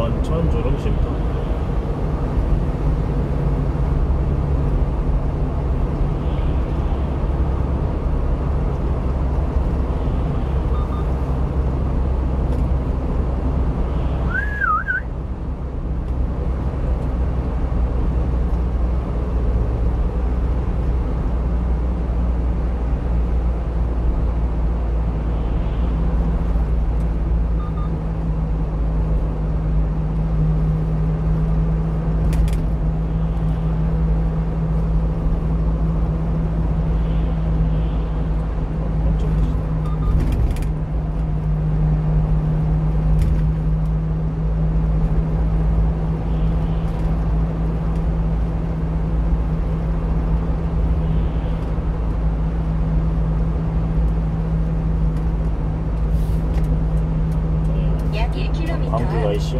원천 졸음쉼터 ンクが一瞬